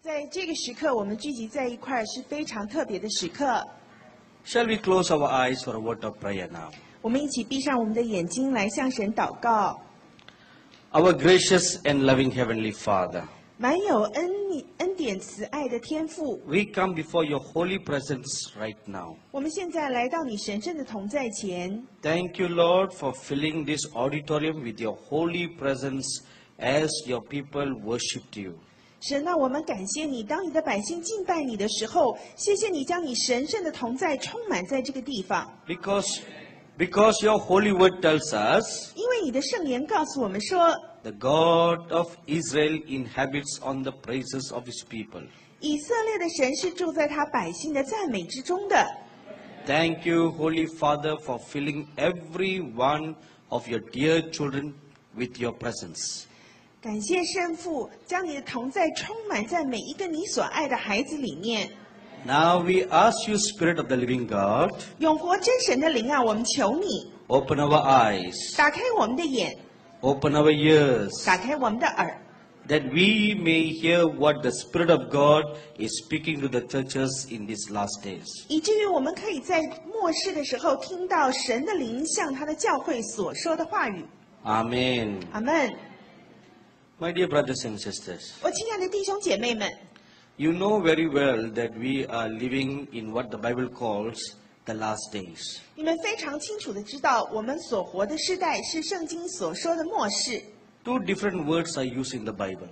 在这个时刻，我们聚集在一块儿是非常特别的时刻。 Shall we close our eyes for a word of prayer now? 我们一起闭上我们的眼睛，来向神祷告。 Our gracious and loving Heavenly Father, 满有恩恩典慈爱的天父， we come before your holy presence right now. 我们现在来到你神圣的同在前， Thank you, Lord, for filling this auditorium with your holy presence as your people worshipped you. 神啊，我们感谢你，当你的百姓敬拜你的时候，谢谢你将你神圣的同在充满在这个地方， Because, because your holy word tells us 因为你的圣言告诉我们说， the God of Israel inhabits on the praises of his people. 以色列的神是住在他百姓的赞美之中的。 Thank you, Holy Father, for filling every one of your dear children with your presence. 感谢圣父将你的同在充满在每一个你所爱的孩子里面。 Now we ask you, Spirit of the living God, 永活真神的灵啊，我们求你 open our eyes, 打开我们的眼， open our ears, 打开我们的耳， that we may hear what the Spirit of God is speaking to the churches in these last days. 以至于我们可以在末世的时候听到神的灵向他的教会所说的话语。 Amen. 阿门。 My dear brothers and sisters, 我亲爱的弟兄姐妹们，you know very well that we are living in what the Bible calls the last days. 你们非常清楚的知道，我们所活的时代是圣经所说的末世。Two different words are used in the Bible.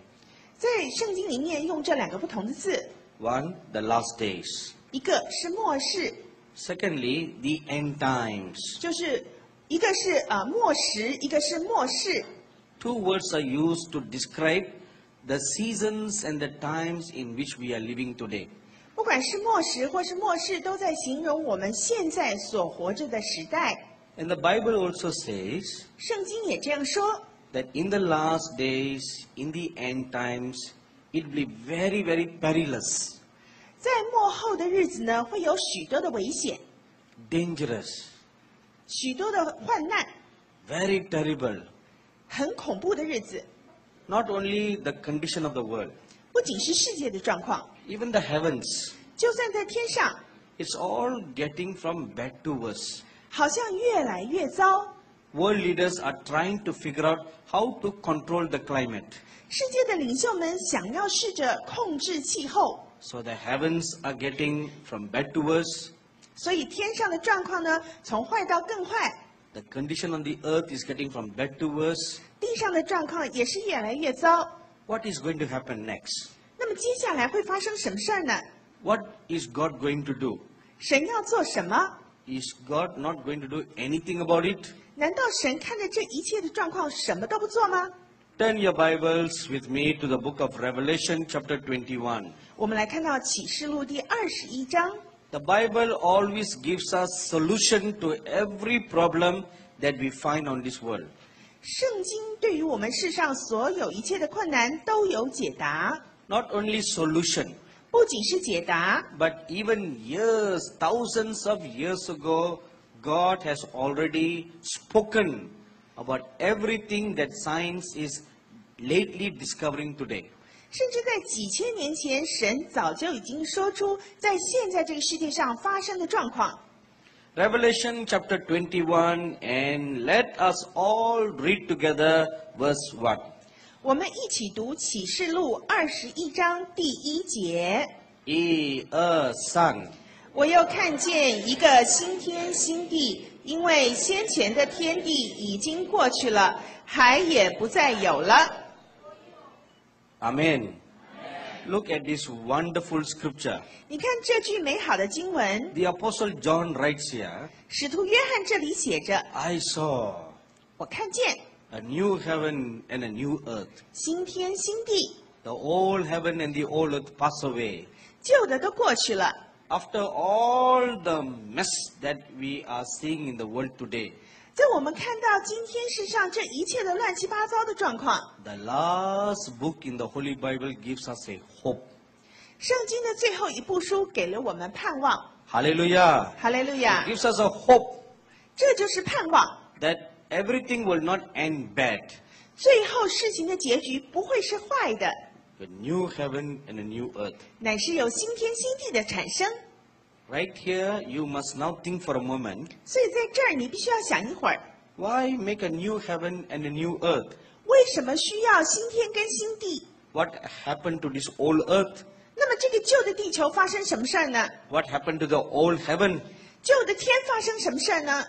在圣经里面用这两个不同的字，One, the last days. 一个是末世，Secondly, the end times. 就是一个是呃末时，一个是末世。Two words are used to describe the seasons and the times in which we are living today. 不管是末时或是末世，都在形容我们现在所活着的时代。 And the Bible also says 圣经也这样说， that in the last days, in the end times, it will be very, very perilous, 在末后的日子呢，会有许多的危险， dangerous, 许多的患难， very terrible. 很恐怖的日子。Not only the condition of the world, 不仅是世界的状况，even the heavens, 就算在天上，it's all getting from bad to worse. 好像越来越糟。World leaders are trying to figure out how to control the climate. 世界的领袖们想要试着控制气候，So the heavens are getting from bad to worse. 所以天上的状况呢，从坏到更坏，The condition on the earth is getting from bad to worse. 地上的状况也是越来越糟。 What is going to happen next? 那么接下来会发生什么事儿呢？ What is God going to do? 神要做什么？ Is God not going to do anything about it? 难道神看着这一切的状况什么都不做吗？ Turn your Bibles with me to the book of Revelation, chapter 21. 我们来看到启示录第二十一章。 The Bible always gives us solution to every problem that we find on this world. 圣经对于我们世上所有一切的困难都有解答， Not only solution, 不仅是解答， but even years, thousands of years ago, God has already spoken about everything that science is lately discovering today. 甚至在几千年前，神早就已经说出在现在这个世界上发生的状况。Revelation chapter twenty one, and let us all read together verse one. 我们一起读启示录二十一章第一节。一二三，我又看见一个新天新地，因为先前的天地已经过去了，海也不再有了。Amen. Look at this wonderful scripture. 你看这句美好的经文， The Apostle John writes here, 使徒约翰这里写着 I saw：“ 我看见 a new heaven and a new earth. 新天新地， The old heaven and the old earth pass away. 旧的都过去了。 After all the mess that we are seeing in the world today, 在我们看到今天世上这一切的乱七八糟的状况，the last book in the Holy Bible gives us a hope. 圣经的最后一部书给了我们盼望。Hallelujah. 哈利路 It 亚，gives us a hope 这就是盼望。that everything will not end bad. 最后事情的结局不会是坏的，a new heaven and a new earth. 乃是有新天新地的产生。Right here, you must now think for a moment 所以在这儿，你必须要想一会儿， why make a new heaven and a new earth? 为什么需要新天跟新地？ What happened to this old earth? 那么这个旧的地球发生什么事儿呢？ What happened to the old heaven? 旧的天发生什么事儿呢？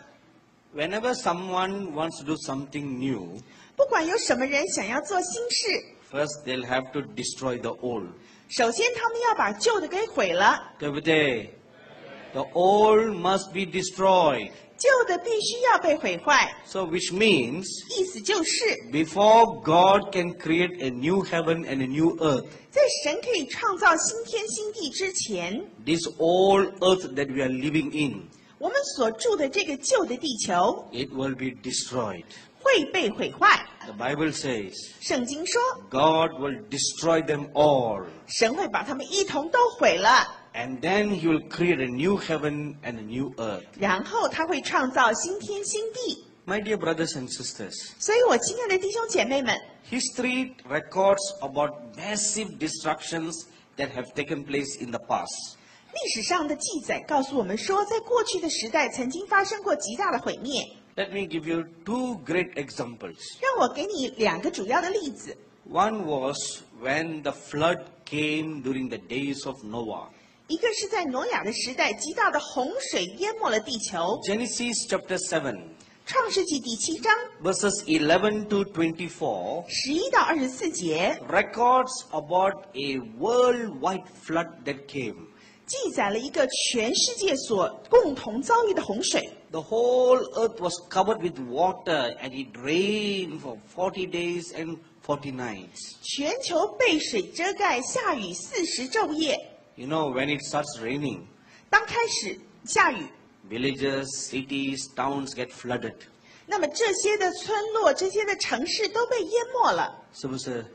Whenever someone wants to do something new, 不管有什么人想要做新事， first they'll have to destroy the old. 首先他们要把旧的给毁了， 对不对? The old must be destroyed. 旧的必须要被毁坏。 So which means 意思就是， before God can create a new heaven and a new earth, 在神可以创造新天新地之前， this old earth that we are living in, 我们所住的这个旧的地球 it will be destroyed. 会被毁坏。 The Bible says 圣经说， God will destroy them all. 神会把他们一同都毁了， And then he will create a new heaven and a new earth. 然后他会创造新天新地。 My dear brothers and sisters, 所以，我亲爱的弟兄姐妹们， history records about massive destructions that have taken place in the past. 历史上的记载告诉我们说，在过去的时代曾经发生过极大的毁灭。 Let me give you two great examples. 让我给你两个主要的例子。 One was when the flood came during the days of Noah. 一个是在挪亚的时代，极大的洪水淹没了地球。Genesis chapter seven，创世纪第七章 verses eleven to twenty-four，十一到二十四节 records about a worldwide flood that came. 记载了一个全世界所共同遭遇的洪水。The whole earth was covered with water and it rained for forty days and forty nights. 全球被水遮盖，下雨四十昼夜。You know, when it starts raining, 当开始下雨， villages, cities, towns get flooded. 那么这些的村落、这些的城市都被淹没了。 So, sir,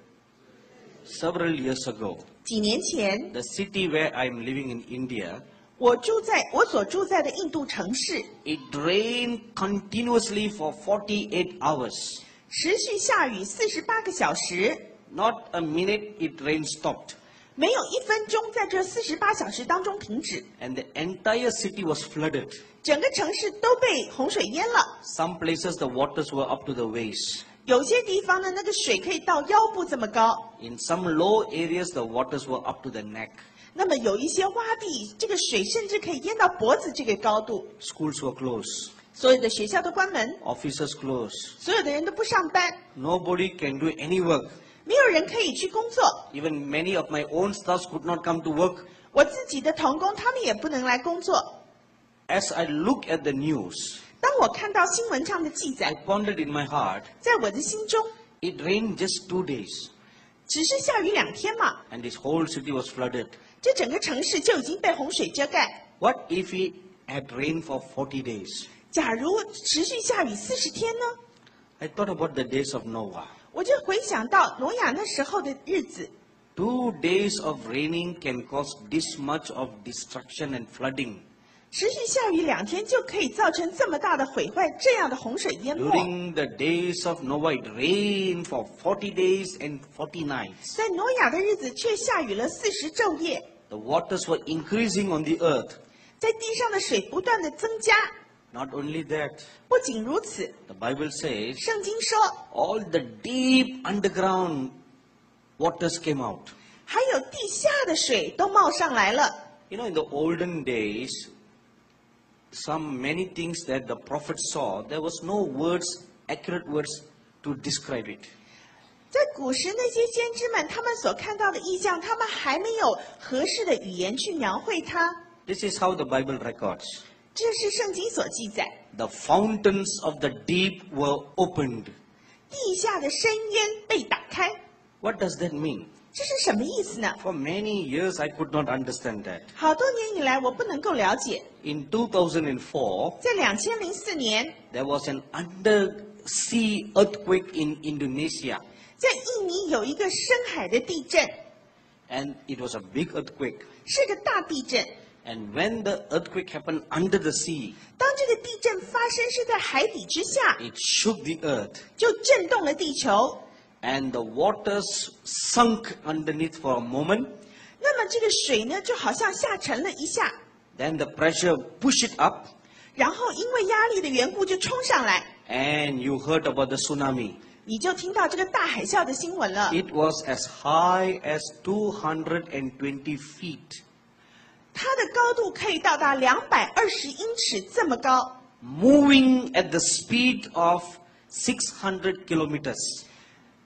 several years ago, 几年前， the city where I'm living in India, 我住在我所住在的印度城市， it rained continuously for 48 hours. 持续下雨四十八个小时， Not a minute it rain stopped. 没有一分钟在这四十八小时当中停止， And the entire city was flooded. 整个城市都被洪水淹了。 Some places the waters were up to the waist. 有些地方呢，那个水可以到腰部这么高。 In some low areas, the waters were up to the neck. 那么有一些洼地，这个水甚至可以淹到脖子这个高度。 Schools were closed. 所有的学校都关门， Offices closed. 所有的人都不上班， Nobody can do any work. 没有人可以去工作。 Even many of my own staffs could not come to work. 我自己的童工他们也不能来工作。 As I look at the news, 当我看到新闻上的记 I 载， pondered in my heart, 在我的心中， it rained just two days, 只是下雨两天嘛， and this whole city was flooded. 这整个城市就已经被洪水遮盖。 What if it had rained for 40 days? 假如持续下雨四十天呢？ I thought about the days of Noah. 我就回想到挪亚那时候的日子，Two days of raining can cause this much of destruction and flooding. 持续下雨两天就可以造成这么大的毁坏，这样的洪水淹没。During the days of Noah, it rained for 40 days and forty nights. 在挪亚的日子却下雨了四十昼夜，The waters were increasing on the earth. 在地上的水不断的增加。Not only that, 不仅如此， the Bible says 圣经说 all the deep underground waters came out. 还有地下的水都冒上来了。 You know, in the olden days, some many things that the prophet saw, there was no words, accurate words to describe it. 在古时那些先知们，他们所看到的异象，他们还没有合适的语言去描绘它。 This is how the Bible records. 这是圣经所记载， The fountains of the deep were opened. 地下的深渊被打开。 What does that mean? 这是什么意思呢？ For many years, I could not understand that. 好多年以来，我不能够了解。 In 2004, 在两千零四年， there was an undersea earthquake in Indonesia. 在印尼有一个深海的地震， And it was a big earthquake. 是个大地震。 And when the earthquake happened under the sea, 当这个地震发生是在海底之下， it shook the earth. 就震动了地球。 and the waters sunk underneath for a moment. 那么这个水呢，就好像下沉了一下， Then the pressure pushed it up, 然后因为压力的缘故就冲上来， and you heard about the tsunami. 你就听到这个大海啸的新闻了。 It was as high as 220 feet, 它的高度可以到达两百二十英尺这么高，moving at the speed of 600 kilometers.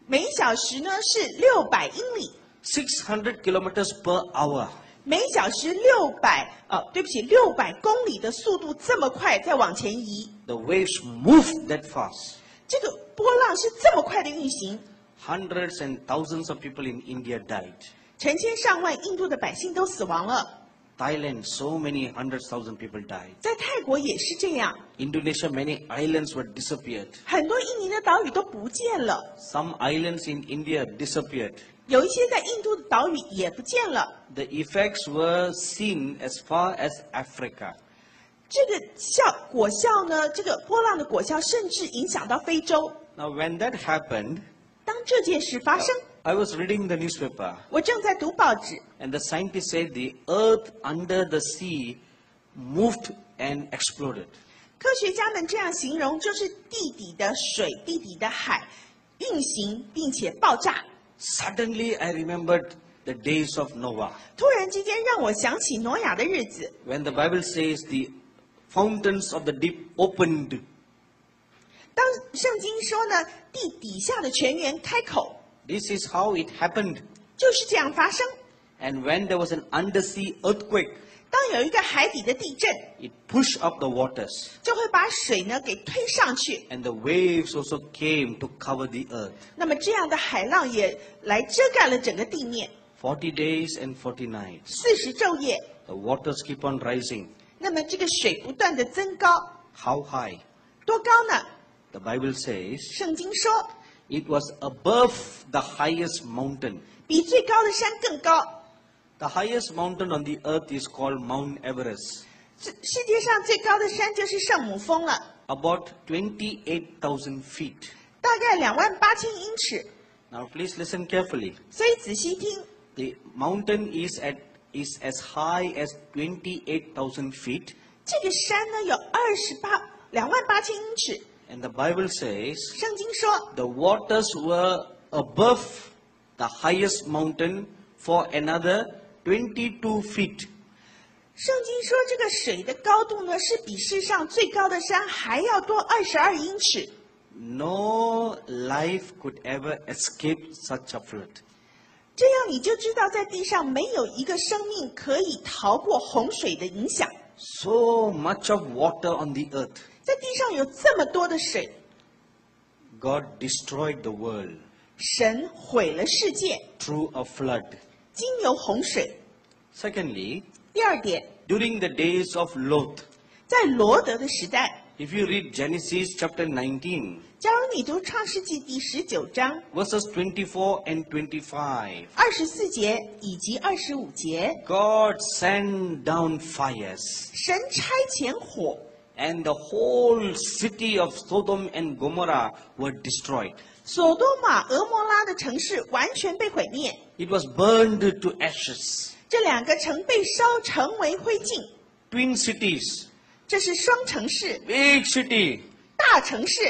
每小时呢是六百英里，600 kilometers per hour. 每小时六百呃，对不起，六百公里的速度这么快在往前移，The waves moved that fast. 这个波浪是这么快的运行，Hundreds and thousands of people in India died. 成千上万印度的百姓都死亡了。Thailand, so many hundreds thousand people died. 在泰国也是这样，Indonesia, many islands were disappeared. 很多印尼的岛屿都不见了，Some islands in India disappeared. 有一些在印度的岛屿也不见了。The effects were seen as far as Africa. 这个效果效呢，这个波浪的果效甚至影响到非洲。Now, when that happened, 当这件事发生，I was reading the newspaper, 我正在读报纸， and the scientists said the earth under the sea moved and exploded. 科学家们这样形容，就是地底的水、地底的海运行并且爆炸。 Suddenly, I remembered the days of Noah, 突然之间，让我想起挪亚的日子。 when the Bible says the fountains of the deep opened 当圣经说呢，地底下的泉源开口， This is how it happened. 就是这样发生。 And when there was an undersea earthquake, 当有一个海底的地震， it pushed up the waters. 就会把水呢给推上去。 And the waves also came to cover the earth. 那么这样的海浪也来遮盖了整个地面。 40 days and 40 nights. 四十昼夜， The waters keep on rising. 那么这个水不断的增高， How high? 多高呢？ The Bible says 圣经说， it was above the highest mountain. 比最高的山更高。 The highest mountain on the earth is called Mount Everest. 世世界上最高的山就是圣母峰了， About 28,000 feet. 大概两万八千英尺。 Now please listen carefully. 所以仔细听， The mountain is at is as high as 28,000 feet. 这个山呢有二十八两万八千英尺。 And the Bible says 圣经说， the waters were above the highest mountain for another 22 feet. 圣经说这个水的高度呢是比世上最高的山还要多二十二英尺。 No life could ever escape such a flood. 这样你就知道，在地上没有一个生命可以逃过洪水的影响。 So much of water on the earth. 在地上有这么多的水， God destroyed the world 神毁了世界， through a flood. 经由洪水。 Secondly, 第二点， during the days of Lot, 在罗德的时代， if you read Genesis chapter 19, 假如你读创世纪第十九章 verses 24 and 25, 二十四节以及二十五节， God sent down fires, 神差遣火， and the whole city of Sodom and Gomorrah were destroyed. 索多玛、俄摩拉的城市完全被毁灭， It was burned to ashes. 这两个城被烧成为灰烬。 Twin cities, 这是双城市， big city, 大城市，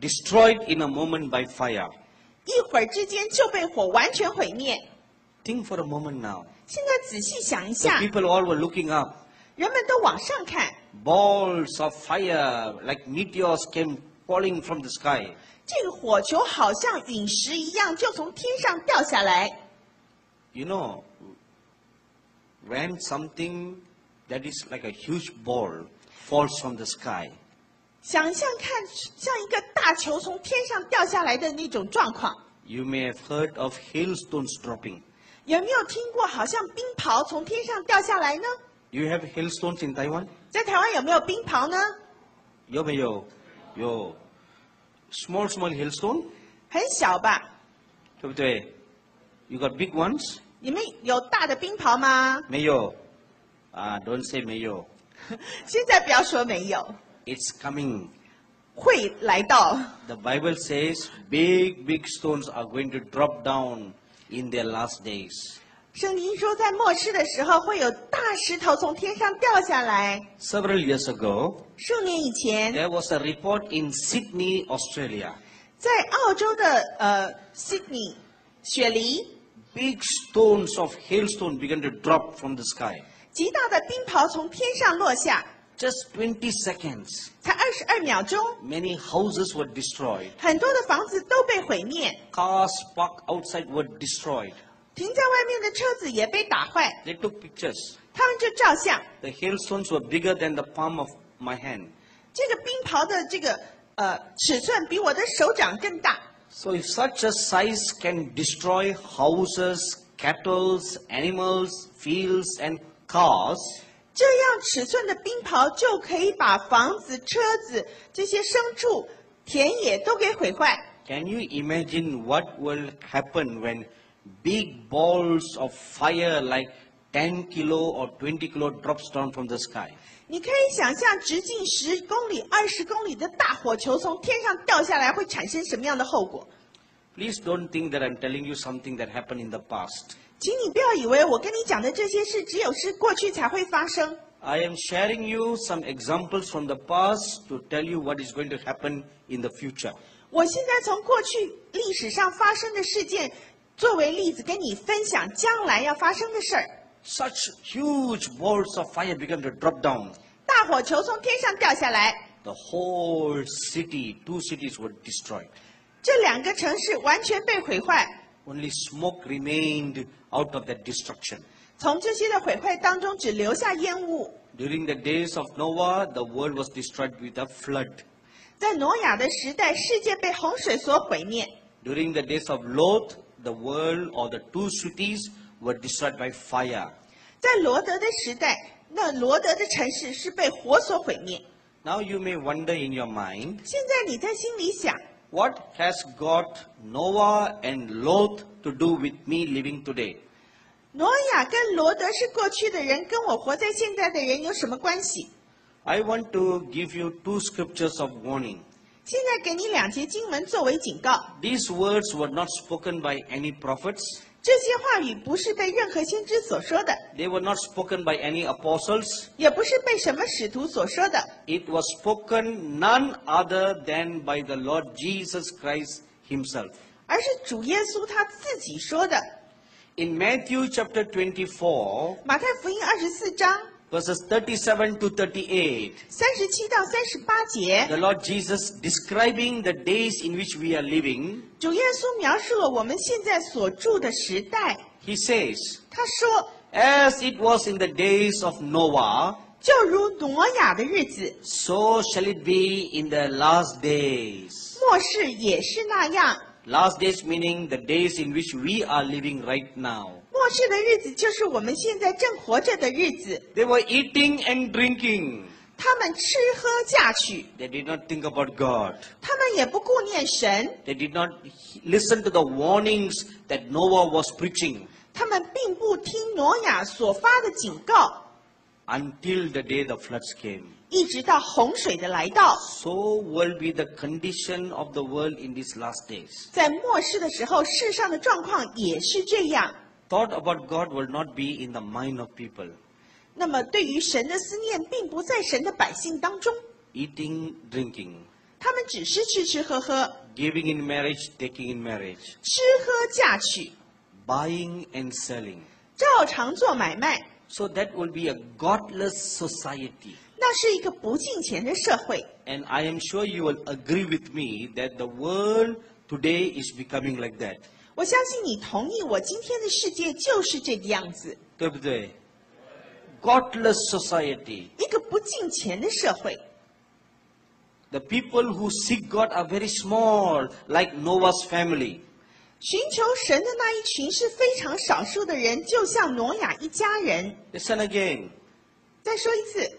destroyed in a moment by fire. 一会儿之间就被火完全毁灭。 Think for a moment now. 现在仔细想一 The 下， people all were looking up. 人们都往上看， Balls of fire, like meteors, came falling from the sky. 这个火球好像陨石一样，就从天上掉下来。 You know, when something that is like a huge ball falls from the sky, 想象看，像一个大球从天上掉下来的那种状况。 you may have heard of hailstones dropping. 有没有听过好像冰雹从天上掉下来呢？ Do you have hailstones in Taiwan? 在台湾有没有冰雹呢？有没有？有。Small, small hailstone, 很小吧？对不对？You got big ones? 你们有大的冰雹吗？没有。Ah, don't say 没有。现在不要说没有， It's coming. 会来到。 The Bible says big, big stones are going to drop down in their last days. 圣经说，在末世的时候会有大石头从天上掉下来。 Several years ago, 数年以前， there was a report in Sydney, Australia. 在澳洲的呃 Sydney 雪梨， Big stones of hailstone began to drop from the sky. 极大的冰雹从天上落下， Just 20 seconds. 才二十二秒钟， Many houses were destroyed. 很多的房子都被毁灭， Cars parked outside were destroyed. 停在外面的车子也被打坏。 They took pictures. 他们就照相， The hailstones were bigger than the palm of my hand. 这个冰雹的这个呃尺寸比我的手掌更大。 So if such a size can destroy houses, cattle, animals, fields and cars, 这样尺寸的冰雹就可以把房子、车子、这些牲畜、田野都给毁坏。 can you imagine what will happen when big balls of fire like 10 kilo or 20 kilo drops down from the sky? 你可以想象，直径十公里、二十公里的大火球从天上掉下来会产生什么样的后果？ Please don't think that I'm telling you something that happened in the past. 请你不要以为我跟你讲的这些事只有是过去才会发生。 I am sharing you some examples from the past to tell you what is going to happen in the future. 我现在从过去历史上发生的事件 作为例子，跟你分享将来要发生的事儿。 Such huge balls of fire began to drop down. 大火球从天上掉下来， The whole city, two cities were destroyed. 这两个城市完全被毁坏。 Only smoke remained out of that destruction. 从这些的毁坏当中，只留下烟雾。 During the days of Noah, the world was destroyed with a flood. 在挪亚的时代，世界被洪水所毁灭； During the days of Lot, the world or the two cities were destroyed by fire. 在罗德的时代，那罗德的城市是被火所毁灭。 Now you may wonder in your mind, 现在你在心里想， what has got Noah and Lot to do with me living today? 挪亚跟罗德是过去的人，跟我活在现在的人有什么关系？ I want to give you two scriptures of warning. 现在给你两节经文作为警告。 These words were not spoken by any prophets. 这些话语不是被任何先知所说的， They were not spoken by any apostles. 也不是被什么使徒所说的， It was spoken none other than by the Lord Jesus Christ himself. 而是主耶稣他自己说的。 In Matthew chapter 24, 马太福音二十四章 verses 37 to 38, 三十七到三十八节， the Lord Jesus describing the days in which we are living, 主耶稣描述了我们现在所住的时代。 he says, 他说， As it was in the days of Noah, 就如挪亚的日子， so shall it be in the last days. 末世也是那样。 Last days meaning the days in which we are living right now. 末世的日子就是我们现在正活着的日子。They were eating and drinking. 他们吃喝嫁娶，They did not think about God. 他们也不顾念神，They did not listen to the warnings that Noah was preaching 他们并不听挪亚所发的警告，until the day the floods came. 一直到洪水的来到。So will be the condition of the world in these last days. 在末世的时候，世上的状况也是这样。Thought about God will not be in the mind of people. 那么，对于神的思念，并不在神的百姓当中， Eating, drinking, 他们只是吃吃喝喝， giving in marriage, taking in marriage, 吃喝嫁娶， buying and selling. 照常做买卖， So that will be a godless society. 那是一个不敬钱的社会。 And I am sure you will agree with me that the world today is becoming like that. 我相信你同意我，今天的世界就是这个样子，对不对? Godless society. 一个不敬钱的社会。The people who seek God are very small, like Noah's family. 寻求神的那一群是非常少数的人，就像挪亚一家人。Listen again. 再说一次，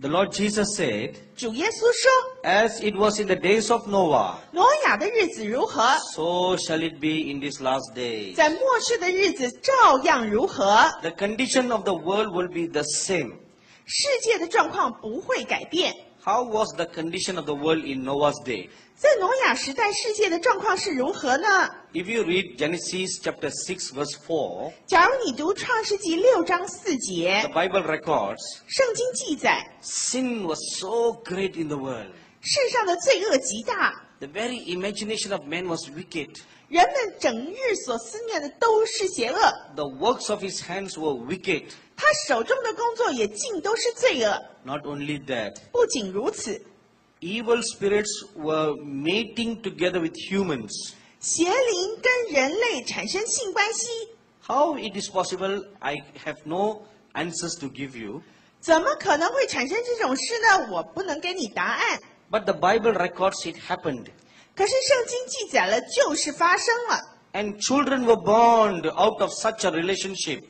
The Lord Jesus said, 主耶稣说 As it was in the days of Noah,：“ 挪亚的日子如何，so shall it be in these last days. 在末世的日子照样如何。The condition of the world will be the same. 世界的状况不会改变。How was the condition of the world in Noah's day? 在挪亚时代，世界的状况是如何呢？If you read Genesis chapter 6 verse 4, 假如你读创世纪六章四 the 节，Bible records 圣经记载 sin was so great in the world. 世上的罪恶极大，The very imagination of man was wicked. 人们整日所思念的都是邪恶， The works of his hands were wicked. 他手中的工作也尽都是罪恶。 Not only that, 不仅如此， evil spirits were mating together with humans. 邪灵跟人类产生性关系， How it is possible, I have no answers to give you. 怎么可能会产生这种事呢？我不能给你答案。 But the Bible records it happened. 可是圣经记载了，就是发生了。 And children were born out of such a relationship.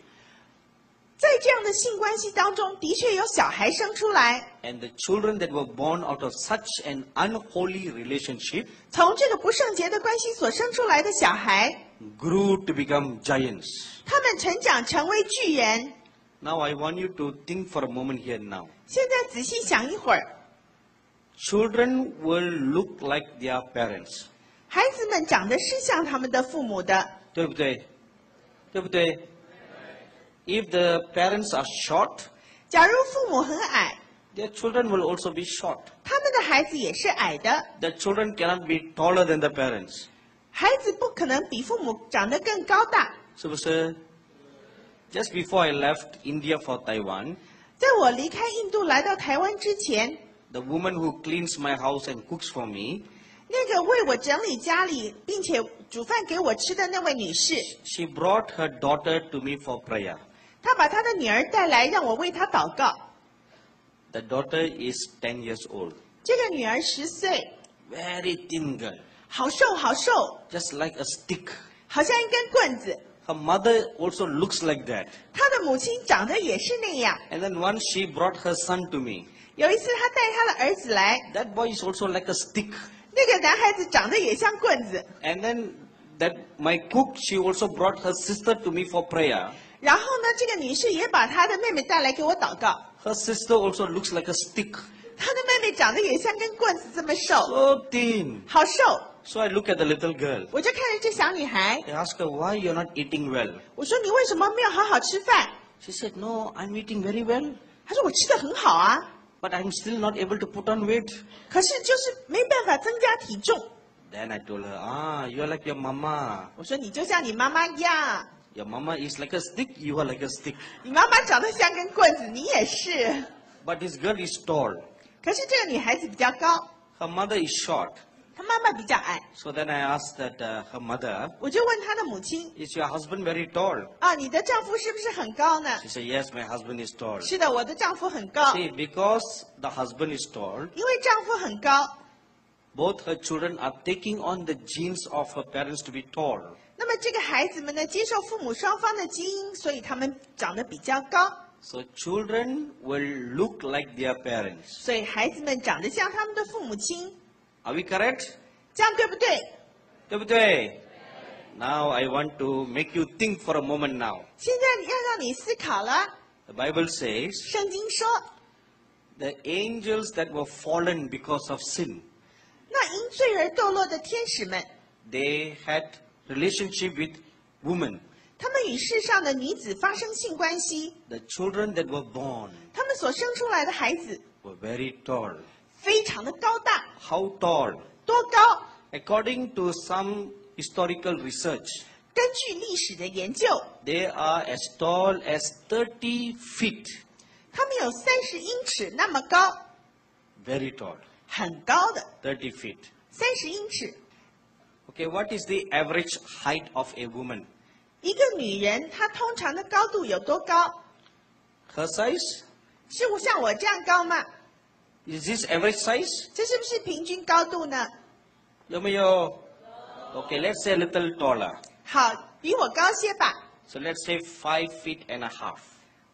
在这样的性关系当中，的确有小孩生出来。 And the children that were born out of such an unholy relationship 从这个不圣洁的关系所生出来的小孩， grew to become giants. 他们成长成为巨人。 Now I want you to think for a moment here now. 现在仔细想一会儿， Children will look like their parents. 孩子们长得是像他们的父母的，对不对？对不对？If the parents are short, 假如父母很矮， their children will also be short. 他们的孩子也是矮的。 The children cannot be taller than the parents. 孩子不可能比父母长得更高大。是不是？Just before I left India for Taiwan, 在我离开印度来到台湾之前， the woman who cleans my house and cooks for me, 那个为我整理家里并且煮饭给我吃的那位女士， she brought her daughter to me for prayer. 她把她的女儿带来让我为她祷告。 The daughter is 10 years old. 这个女儿十岁， Very thin girl. 好瘦好瘦， Just like a stick. 好像一根棍子。 Her mother also looks like that. 她的母亲长得也是那样。 And then once she brought her son to me. 有一次，她带她的儿子来， That boy is also like a stick. 那个男孩子长得也像棍子。 And then that my cook, she also brought her sister to me for prayer. 然后呢，这个女士也把她的妹妹带来给我祷告。 Her sister also looks like a stick. 她的妹妹长得也像根棍子这么瘦， So thin. 好瘦。 So I look at the little girl. 我就看着这小女孩， I ask her, why you're not eating well? 我说你为什么没有好好吃饭？ She said, no, I'm eating very well. 她说我吃的很好啊， But I'm still not able to put on weight. 可是就是没办法增加体重。 Then I told her, ah, you're like your mama. 我说你就像你妈妈一样， Your mama is like a stick, you are like a stick. 你妈妈长得像根棍子，你也是。 But this girl is tall. 可是这个女孩子比较高， Her mother is short. 她妈妈比较矮。 So then I asked that uh, her mother, 我就问她的母亲 is your husband very tall? 啊，你的丈夫是不是很高呢？ She said, yes, my husband is tall. 是的，我的丈夫很高， See, because the husband is tall, 因为丈夫很高， both her children are taking on the genes of her parents to be tall. 那么这个孩子们呢，接受父母双方的基因，所以他们长得比较高， So children will look like their parents. 所以孩子们长得像他们的父母亲， Are we correct? 这样对不对？对不对? Now I want to make you think for a moment now. 现在要让你思考了。 The Bible says 圣经说， the angels that were fallen because of sin, 那因罪而堕落的天使们， they had relationship with women. 他们与世上的女子发生性关系， The children that were born 他们所生出来的孩子 were very tall. 非常的高大， How tall? 多高？ According to some historical research, 根据历史的研究， they are as tall as 30 feet. 他们有三十英尺那么高， Very tall. 很高的30 feet. 三十英尺。 Okay, what is the average height of a woman? 一个女人她通常的高度有多高？ Her size? 是我像我这样高吗？ Is this average size? 这是不是平均高度呢？有没有? Okay, let's say a little taller. 好，比我高些吧， So let's say 5 feet and a half.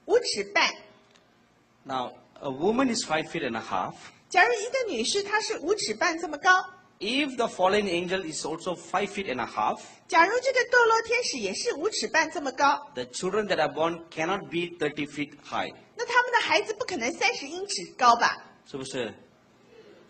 五尺半。 Now, a woman is 5 feet and a half. 假如一个女士她是五尺半这么高， If the fallen angel is also 5 feet and a half, 假如这个堕落天使也是五尺半这么高， the children that are born cannot be 30 feet high. 那他们的孩子不可能三十英尺高吧？ 是不是？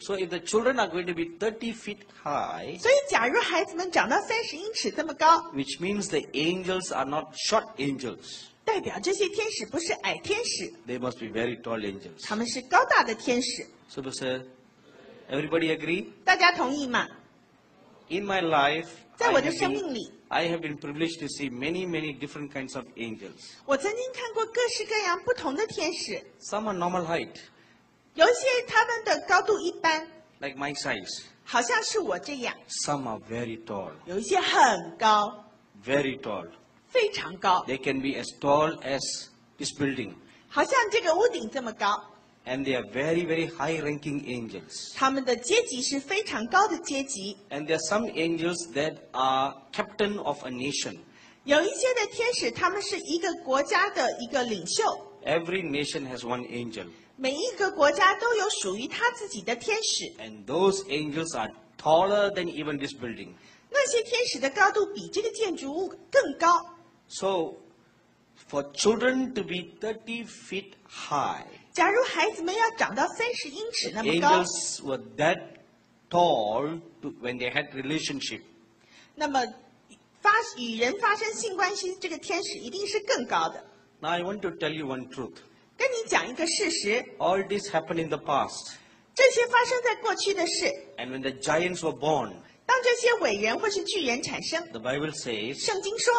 So if the children are going to be 30 feet high, 所以，假如孩子们长到三十英尺这么高， which means the angels are not short angels, 代表这些天使不是矮天使， they must be very tall angels. 他们是高大的天使。 So, Pastor, everybody agree? 大家同意吗？ In my life, 在 I 我的 have 生 been- 命里， I have been privileged to see many, many different kinds of angels. 我曾经看过各式各样不同的天使， Some are normal height, 有一些他们的高度一般， like my size. 好像是我这样； Some are very tall, 有一些很高， very tall. 非常高， They can be as tall as this building. 好像这个屋顶这么高。 And they are very, very high ranking angels. 他们的阶级是非常高的阶级， And there are some angels that are captain of a nation. 有一些的天使，他们是一个国家的一个领袖， Every nation has one angel. 每一个国家都有属于他自己的天使。 And those angels are taller than even this building. 那些天使的高度比这个建筑物更高。 So, for children to be 30 feet high, 假如孩子们要长到三十英尺那么高， angels were that tall to, when they had relationship. 那么发与人发生性关系，这个天使一定是更高的。 Now, I want to tell you one truth. 跟你讲一个事实，All this happened in the past. 这些发生在过去的事，And when the giants were born, 当这些伟人或是巨人产生，the Bible says, 圣经说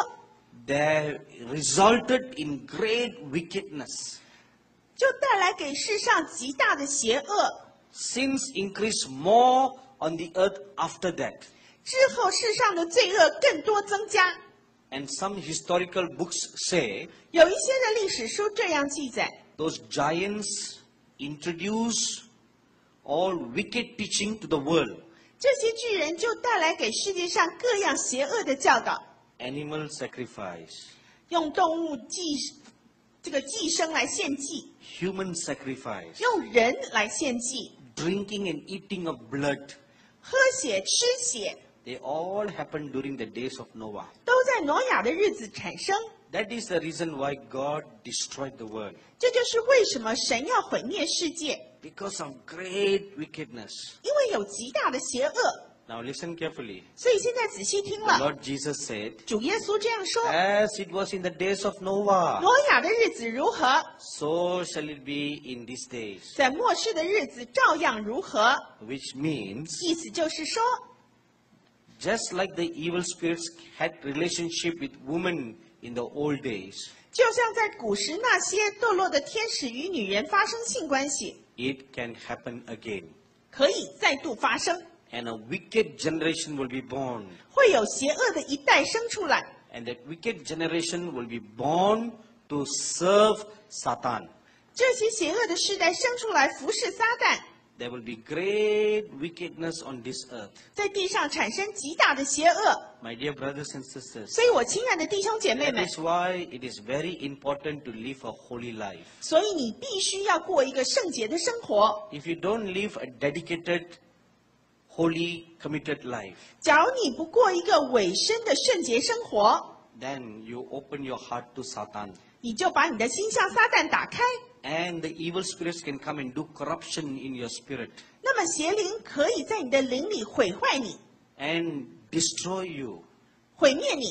they resulted in great wickedness. 就带来给世上极大的邪恶。Sins increased more on the earth after that. 之后世上的罪恶更多增加。And some historical books say 有一些的历史书这样记载：those giants introduce all wicked teaching to the world. 这些巨人就带来给世界上各样邪恶的教导，Animal sacrifice, 用动物寄这个寄生来献祭，human sacrifice, 用人来献祭，drinking and eating of blood. 喝血吃血，They all happened during the days of Noah. 都在挪亚的日子产生。That is the reason why God destroyed the world. 这就是为什么神要毁灭世界， Because of great wickedness. 因为有极大的邪恶。 Now listen carefully. 所以现在仔细听 The 了， Lord Jesus said, 主耶稣这样说： As it was in the days of Noah, 挪亚的日子如何， so shall it be in these days. 在末世的日子照样如何。 Which means, 意思就是说， just like the evil spirits had relationship with women in the old days, 就像在古时那些堕落的天使与女人发生性关系，it can happen again. 可以再度发生，And a wicked generation will be born. 会有邪恶的一代生出来。And that wicked generation will be born to serve Satan. 这些邪恶的世代生出来服侍撒旦，There will be great wickedness on this earth. 在地上产生极大的邪恶。My dear brothers and sisters, 所以，我亲爱的弟兄姐妹们 that 们，is why it is very important to live a holy life. 所以你必须要过一个圣洁的生活。If you don't live a dedicated, holy, committed life, 假如你不过一个委身的圣洁生活，then you open your heart to Satan. 你就把你的心向撒旦打开，And the evil spirits can come and do corruption in your spirit 那么邪灵可以在你的灵里毁坏你、 and destroy you. 毁灭你，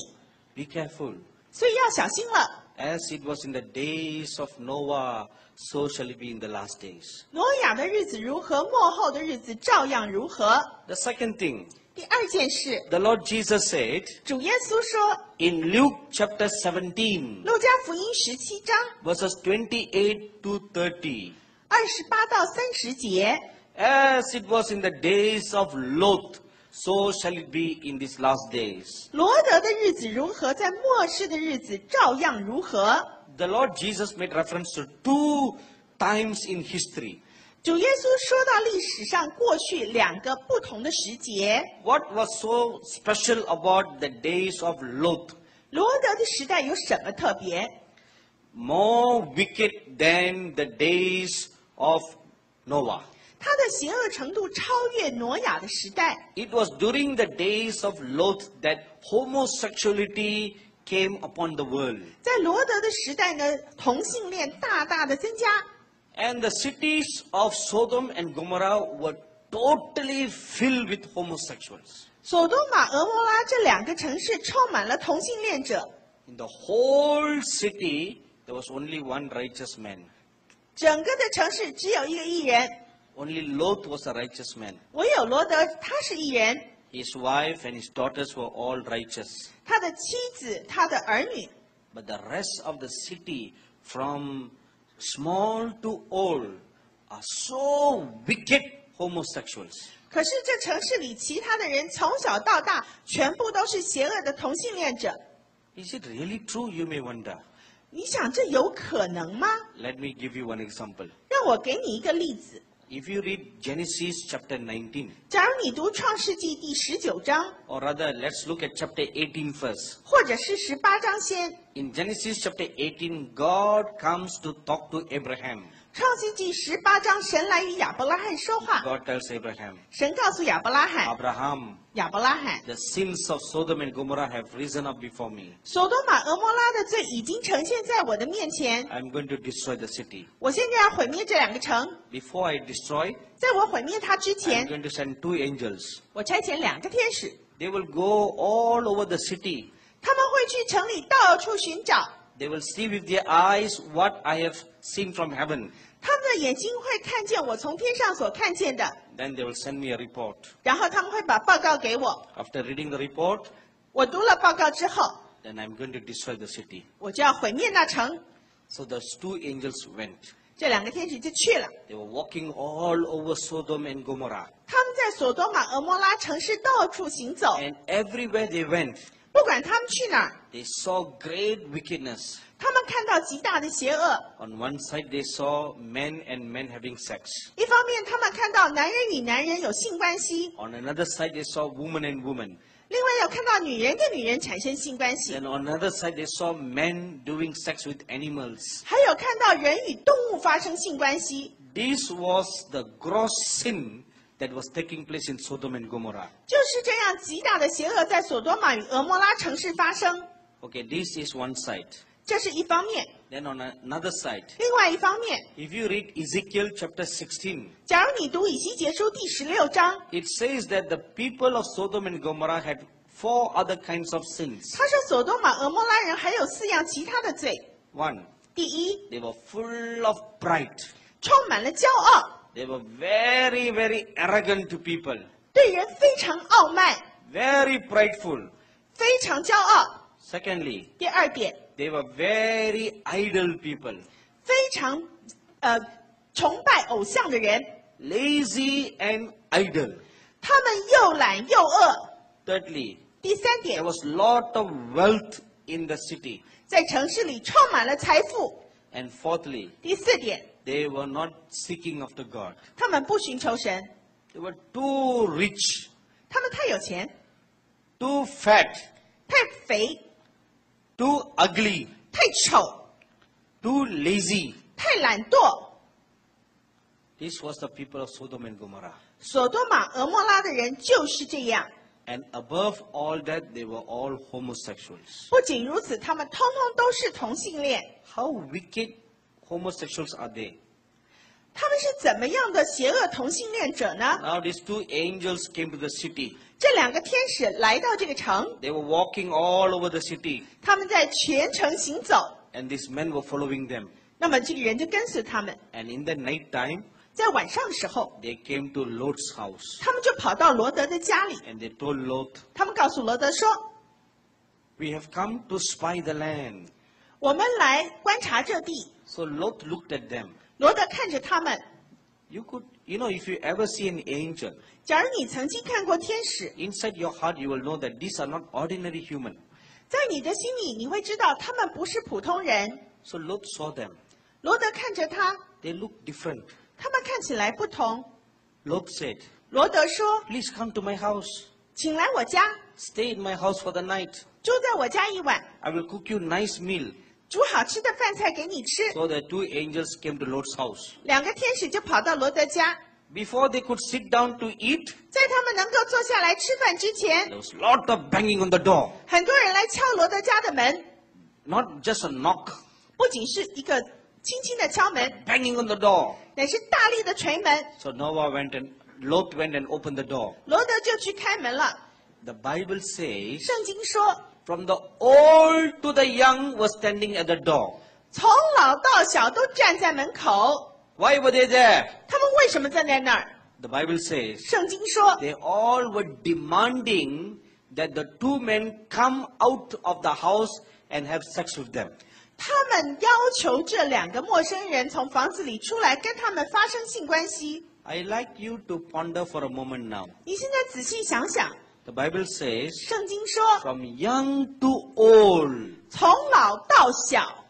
Be careful. 所以要小心了。 As it was in the days of Noah, so shall it be in the last days. 挪亚的日子如何，末后的日子照样如何。 The second thing, 第二件事， the Lord Jesus said 主耶稣说， in Luke chapter 17, 路加福音十七章 verses 28 to 30. 二十八到三十节， As it was in the days of Lot, so shall it be in these last days. 罗德的日子如何，在末世的日子照样如何。 The Lord Jesus made reference to two times in history. 主耶稣说到历史上过去两个不同的时节，What was so special about the days of Lot? 罗德的时代有什么特别？More wicked than the days of Noah. 他的邪恶程度超越挪亚的时代。It was during the days of Lot that homosexuality came upon the world. 在罗德的时代呢，同性恋大大的增加，And the cities of Sodom and Gomorrah were totally filled with homosexuals. 索多玛、俄摩拉这两个城市充满了同性恋者， In the whole city, there was only one righteous man. 整个的城市只有一个艺人， Only Lot was a righteous man. 唯有罗德他是艺人， His wife and his daughters were all righteous. 他的妻子、他的儿女， But the rest of the city, from small to old, are so wicked homosexuals. 可是这城市里其他的人从小到大全部都是邪恶的同性恋者。Is it really true? You may wonder. 你想这有可能吗？Let me give you one example. 让我给你一个例子。If you read Genesis chapter 19, 假如你读创世纪第十九章， or rather, let's look at chapter 18 first. 或者是十八章先， In Genesis chapter 18, God comes to talk to Abraham. 创世纪十八章，神来与亚伯拉罕说话，God tells Abraham, 神告诉亚伯拉罕，Abraham, 亚伯拉罕，the sins of Sodom and Gomorrah have risen up before me. 索多玛、俄摩拉的罪已经呈现在我的面前，I'm going to destroy the city. 我现在要毁灭这两个城。Before I destroy, 在我毁灭它之前 I'm，going to send two angels. 我差遣两个天使，They will go all over the city. 他们会去城里到处寻找，They will see with their eyes what I have seen from heaven. 他们的眼睛会看见我从天上所看见的， Then they will send me a report. 然后他们会把报告给我。 After reading the report, 我读了报告之后， then I'm going to destroy the city. 我就要毁灭那城。 So those two angels went. 这两个天使就去了。 They were walking all over Sodom and Gomorrah. 他们在索多玛、俄摩拉城市到处行走， And everywhere they went, 不管他们去哪儿，they saw great wickedness. 他们看到极大的邪恶。On one side, they saw men and men having sex. 一方面，他们看到男人与男人有性关系；On another side, they saw woman and woman. 另外，有看到女人跟女人产生性关系；Then on another side, they saw men doing sex with animals. 还有看到人与动物发生性关系。This was the gross sin that was taking place in Sodom and Gomorrah. 就是这样极大的邪恶在索多玛与俄摩拉城市发生， Okay, this is one side. 这是一方面； Then on another side, 另外一方面， if you read Ezekiel chapter 16, 假如你读以西结书第十六章， it says that the people of Sodom and Gomorrah had four other kinds of sins. 他说索多玛、俄摩拉人还有四样其他的罪。 One, 第一， they were full of pride. 充满了骄傲， They were very, very arrogant to people, 对人非常傲慢， very prideful. 非常骄傲。 Secondly, 第二点， they were very idle people, 非常呃崇拜偶像的人， lazy and idle. 他们又懒又饿。 Thirdly, 第三 there 点， was lot of wealth in the city. 在城市里充满了财富。 And fourthly, 第四点， they were not seeking after God. 他们不寻求神， They were too rich, 他们太有钱， too fat, 太肥， too ugly, 太丑， too lazy. 太懒惰。 This was the people of Sodom and Gomorrah. 索多玛、俄摩拉的人就是这样。 And above all that, they were all homosexuals. 不仅如此，他们通通都是同性恋。 How wicked homosexuals are they? 他们是怎么样的邪恶同性恋者呢？ Now these two angels came to the city. 这两个天使来到这个城， They were walking all over the city, 他们在全城行走。 and these men were following them. 那么这个人就跟随他们， And in the night time, 在晚上的时候， they came to Lot's house, 他们就跑到罗德的家里， and they told Lot, 他们告诉罗德说 "We have come to spy the land." 我们来观察这地。 So Lot looked at them. 罗德看着他们。 You could, you know, if you ever see an angel, 假如你曾经看过天使， inside your heart you will know that these are not ordinary human. 在你的心里你会知道他们不是普通人。 So Lot saw them. 罗德看着他， They look different. 他们看起来不同。 Lot said, 罗德说 Please come to my house. ：“请来我家， Stay in my house for the night. 住在我家一晚， I will cook you nice meal. 煮好吃的饭菜给你吃。So the two angels came to Lot's house. 两个天使就跑到罗德家。Before they could sit down to eat，在他们能够坐下来吃饭之前，there was lot of banging on the door。很多人来敲罗德家的门。Not just a knock，不仅是一个轻轻的敲门，banging on the door，乃是大力的捶门。So Noah went and Lot went and opened the door。罗德就去开门了。The Bible says，圣经说。from the old to the young were standing at the door. 从老到小都站在门口。 Why were they there? 他们为什么站在那儿？ The Bible says, 圣经说， they all were demanding that the two men come out of the house and have sex with them. 他们要求这两个陌生人从房子里出来，跟他们发生性关系。 I like you to ponder for a moment now. 你现在仔细想想， the Bible says, 圣经说 from young to old. 从老到小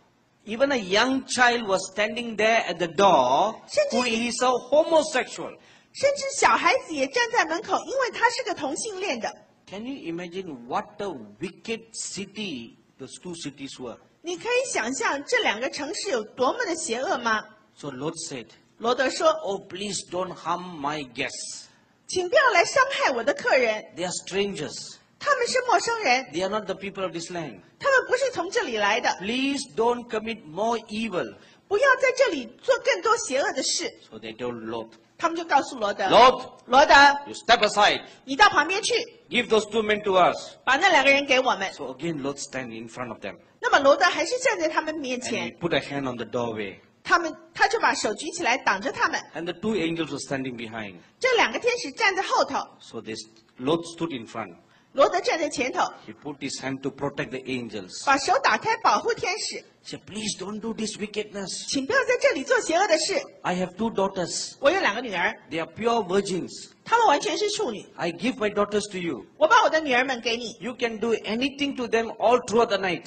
，Even a young child was standing there at the door who is a homosexual. 甚至小孩子也站在门口，因为他是个同性恋的。Can you imagine what a wicked city those two cities were? 你可以想象这两个城市有多么的邪恶吗？So Lot said, 罗德说 Oh, please don't harm my guests. 请不要来伤害我的客人，They are strangers. 他们是陌生人，They are not the people of this land. 他们不是从这里来的，Please don't commit more evil. 不要在这里做更多邪恶的事。So they told Lot, ”他们就告诉罗德 Lot, 罗德，you step aside. 你到旁边去，Give those two men to us. 把那两个人给我们。So again, Lot stand in front of them. 那么罗德还是站在他们面 And he 前，put a hand on the doorway. 他们他就把手举起来挡着他们。 And the two angels were standing behind. 这两个天使站在后头， So this Lot stood in front. 罗德站在前头， He put his hand to protect the angels. 把手打开保护天使， He said, please don't do this wickedness. 请不要在这里做邪恶的事。 I have two daughters. 我有两个女儿， They are pure virgins. 她们完全是处女， I give my daughters to you. 我把我的女儿们给你， You can do anything to them all throughout the night.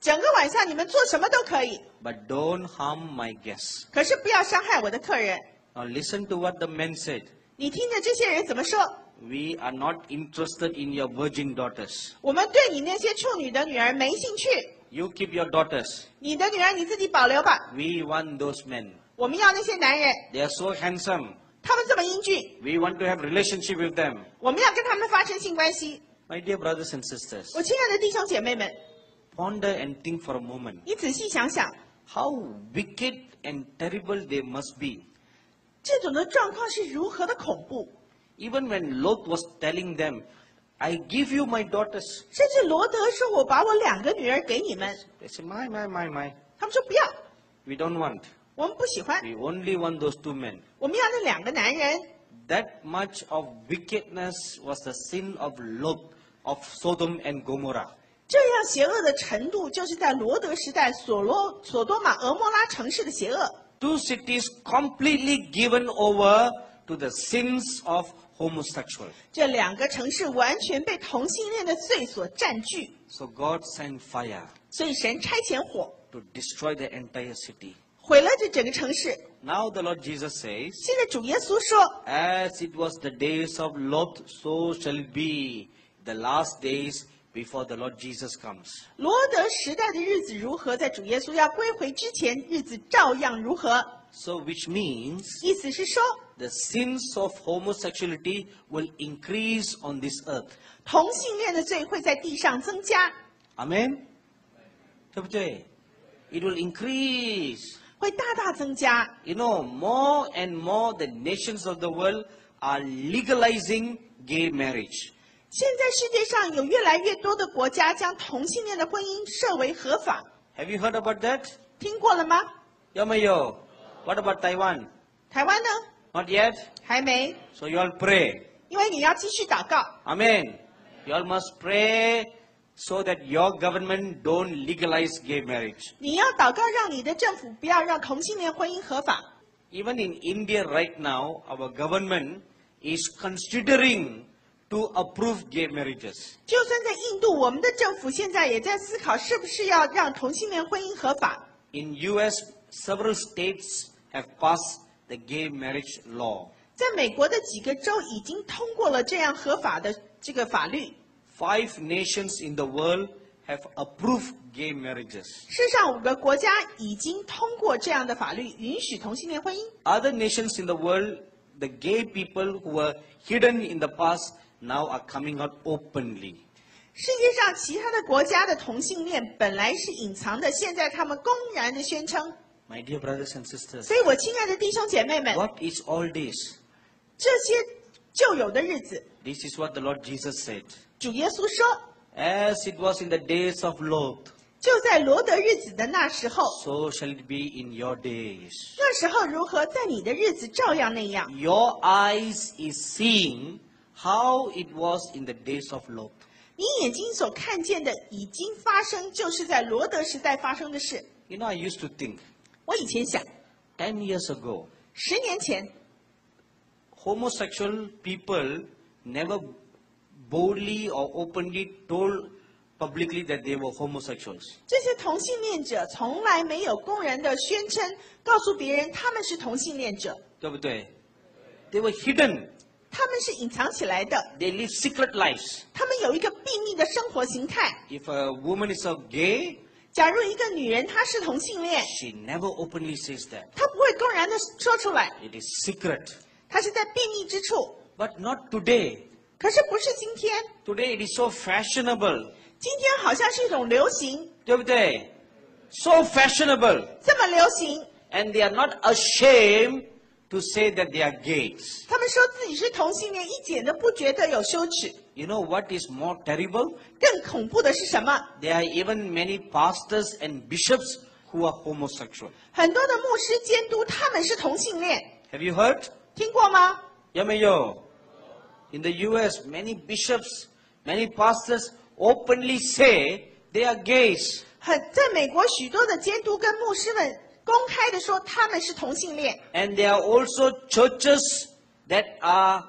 整个晚上你们做什么都可以， But don't harm my guests. 可是不要伤害我的客人。 Now listen to what the men said. 你听着这些人怎么说？ We are not interested in your virgin daughters. 我们对你那些处女的女儿没兴趣， You keep your daughters. 你的女儿你自己保留吧。 We want those men. 我们要那些男人， They are so handsome. 他们这么英俊， We want to have relationship with them. 我们要跟他们发生性关系。 My dear brothers and sisters, 我亲爱的弟兄姐妹们， ponder and think for a moment. 你仔细想想， How wicked and terrible they must be. 这种的状况是如何的恐怖。 Even when Lot was telling them, I give you my daughters. 甚至罗德说：“我把我两个女儿给你们。 They said, my, my, my, my. ”他们说：“不要， We don't want. 我们不喜欢， We only want those two men. 我们要那两个男人。 That much of wickedness was the sin of Lot of Sodom and Gomorrah. ” 这样邪恶的程度，就是在罗德时代所罗索多玛、俄摩拉城市的邪恶。 Two cities completely given over to the sins of homosexual. 这两个城市完全被同性恋的罪所占据， So God sent fire 所以神差遣火 to destroy the entire city. 毁了这整个城市。 Now the Lord Jesus says, 现在主耶稣说， As it was the days of Lot, so shall it be the last days before the Lord Jesus comes. 罗德时代的日子如何，在主耶稣要归回之前，日子照样如何。 So which means 意思是说， the sins of homosexuality will increase on this earth. 同性恋的罪会在地上增加， Amen? 对不对? It will increase. 会大大增加。 You know, more and more the nations of the world are legalizing gay marriage. 现在世界上有越来越多的国家将同性恋的婚姻设为合法， Have you heard about that? 听过了吗？ Yamayo. What about Taiwan? 台湾呢？ Not yet. 还没， So you all pray. 因为你要继续祷告， Amen. You all must pray so that your government don't legalize gay marriage. 你要祷告，让你的政府不要让同性恋婚姻合法。 Even in India right now, our government is considering to approve gay marriages. 就算在印度，我们的政府现在也在思考，是不是要让同性恋婚姻合法。 In US, several states have passed the gay marriage law. 在美国的几个州已经通过了这样合法的这个法律。 Five nations in the world have approved gay marriages. 世上五个国家已经通过这样的法律，允许同性恋婚姻。 Other nations in the world, the gay people who were hidden in the past now are coming out openly. 世界上其他的国家的同性恋本来是隐藏的，现在他们公然的宣称。 My dear brothers and sisters, 所以，我亲爱的弟兄姐妹们， what is all this? 这些旧有的日子， This is what the Lord Jesus said. 主耶稣说， As it was in the days of Lot, 就在罗德日子的那时候， so shall it be in your days. 那时候如何，在你的日子照样那样。 Your eyes is seeing How it was in the days of Lot. 你眼睛所看见的已经发生，就是在罗德时代发生的事。You know, I used to think, 我以前想，，ten years ago, 十年前，homosexual people never boldly or openly told publicly that they were homosexuals. 这些同性恋者从来没有公然的宣称，告诉别人他们是同性恋者，对不对? They were hidden. 他们是隐藏起来的， They live secret lives. 他们有一个秘密的生活形态。 If a woman is a gay, 假如一个女人她是同性恋， she never openly says that. 她不会公然的说出来， It is secret. 她是在秘密之处。 But not today. 可是不是今天， Today it is so fashionable. 今天好像是一种流行，对不对? So fashionable. 这么流行， And they are not ashamed to say that they are gays. 他们说自己是同性恋，一点都不觉得有羞耻。 You know what is more terrible? 更恐怖的是什么？ There are even many pastors and bishops who are homosexual. 很多的牧师监督他们是同性恋， Have you heard? 听过吗？ Yamayo. In the US, many bishops, many pastors openly say they are gays. 很在美国，许多的监督跟牧师们公开的说他们是同性恋， And there are also churches that are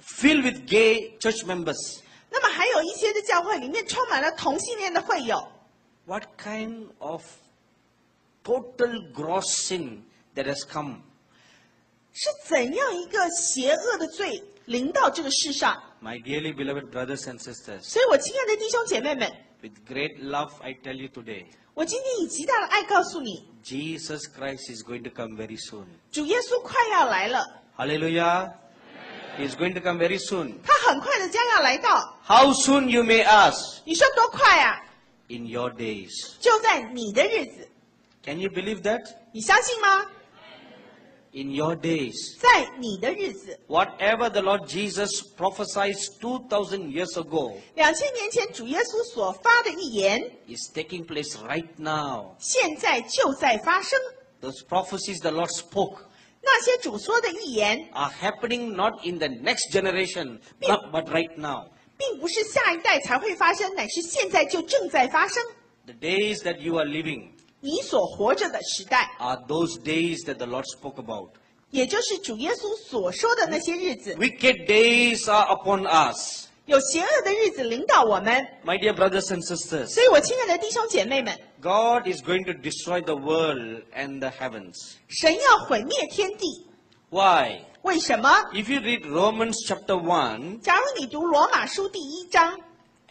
filled with gay church members. 那么还有一些的教会里面充满了同性恋的会友，What kind of total gross sin that has come? 是怎样一个邪恶的罪临到这个世上？My dearly beloved brothers and sisters, 所以，我亲爱的弟兄姐妹们，with great love I tell you today, 我今天以极大的爱告诉你，Jesus Christ is going to come very soon. 主耶稣快要来了，Hallelujah. He is going to come very soon. 他很快的将要来到。 How soon you may ask? 你说多快啊？ In your days. 就在你的日子， Can you believe that? 你相信吗？ In your days. 在你的日子， Whatever the Lord Jesus prophesied 2,000 years ago 两千年前主耶稣所发的预言， is taking place right now. 现在就在发生。 Those prophecies the Lord spoke 那些主说的预言，are happening not in the next generation, but, but right now. 并不是下一代才会发生，乃是现在就正在发生。The days that you are living 你所活着的时代，are those days that the Lord spoke about. 也就是主耶稣所说的那些日子，Wicked days are upon us. 有邪恶的日子领导我们。My dear brothers and sisters, 所以，我亲爱的弟兄姐妹们，God is going to destroy the world and the heavens. 神要毁灭天地， Why? 为什么？ If you read Romans chapter 1假如你读罗马书第一章、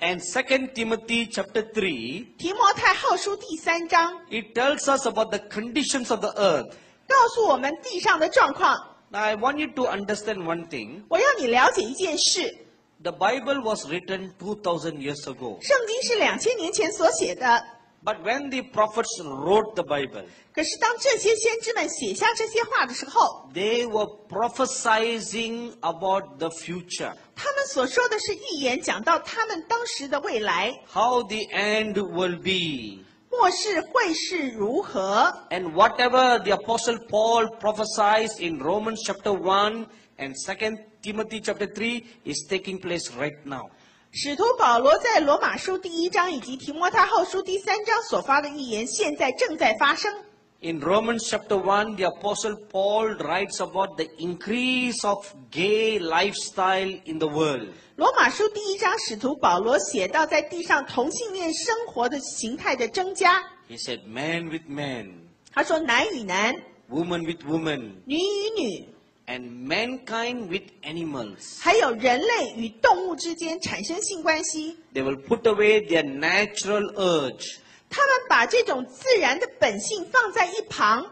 and 2 Timothy chapter 3, 提摩太后书第三章， it tells us about the conditions of the earth. 告诉我们地上的状况。 Now I want you to understand one thing. 我要你了解一件事： The Bible was written 2000 years ago. 圣经是两千年前所写的， But when the prophets wrote the Bible, 可是当这些先知们写下这些话的时候， they were prophesying about the future. 他们所说的是预言，讲到他们当时的未来， How the end will be. 末世会是如何。 And whatever the apostle Paul prophesies in Romans chapter 1 and 2 Timothy chapter 3 is taking place right now. 使徒保罗在罗马书第一章以及提摩太后书第三章所发的预言，现在正在发生。In Romans chapter one, the apostle Paul writes about the increase of gay lifestyle in the world. 罗马书第一章，使徒保罗写到在地上同性恋生活的形态的增加。He said, man with man, 他说，男与男，woman with woman, 女与女，and mankind with animals. 还有人类与动物之间产生性关系。 They will put away their natural urge. 他们把这种自然的本性放在一旁。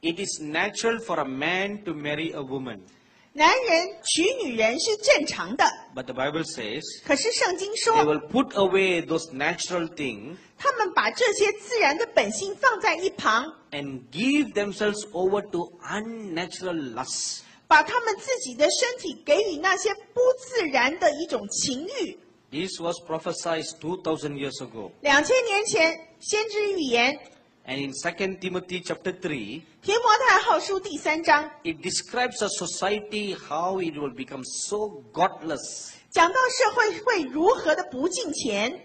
It is natural for a man to marry a woman. 男人娶女人是正常的， But the Bible says 可是圣经 they 说， will put away those natural things 他们把这些自然的本性放在一旁， and give themselves over to unnatural lusts. 把 把他们自己的身体给予那些不自然的一种情欲。 This was prophesied 2000 years ago. 两千年前，先知预言， And in 2 Timothy chapter 3, 提摩太后书第三章 it describes a society how it will become so godless. 讲到社会会如何的不敬虔，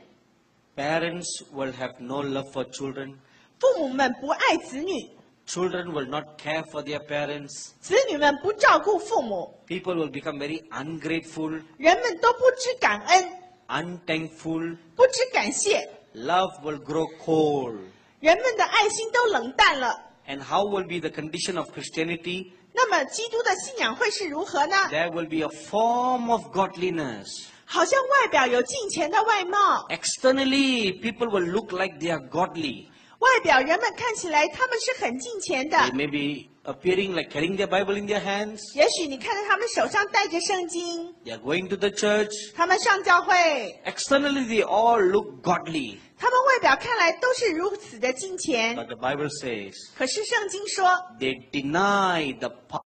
Parents will have no love for children. 父母们不爱子女， Children will not care for their parents. 子女们不照顾父母， People will become very ungrateful, 人们都不知感恩， unthankful. 不知感谢， Love will grow cold. 人们的爱心都冷淡了。 And how will be the condition of Christianity? 那么，基督的信仰会是如何呢？ There will be a form of godliness. 好像外表有敬虔的外貌， Externally, people will look like they are godly. 外表人们看起来他们是很敬虔的 They。may be appearing like carrying their Bible in their hands. 也许你看到他们手上带着圣经，They are going to the church. 他们上教会，Externally, they all look godly. 他们外表看来都是如此的敬虔。But the Bible says 可是圣经说，they deny the power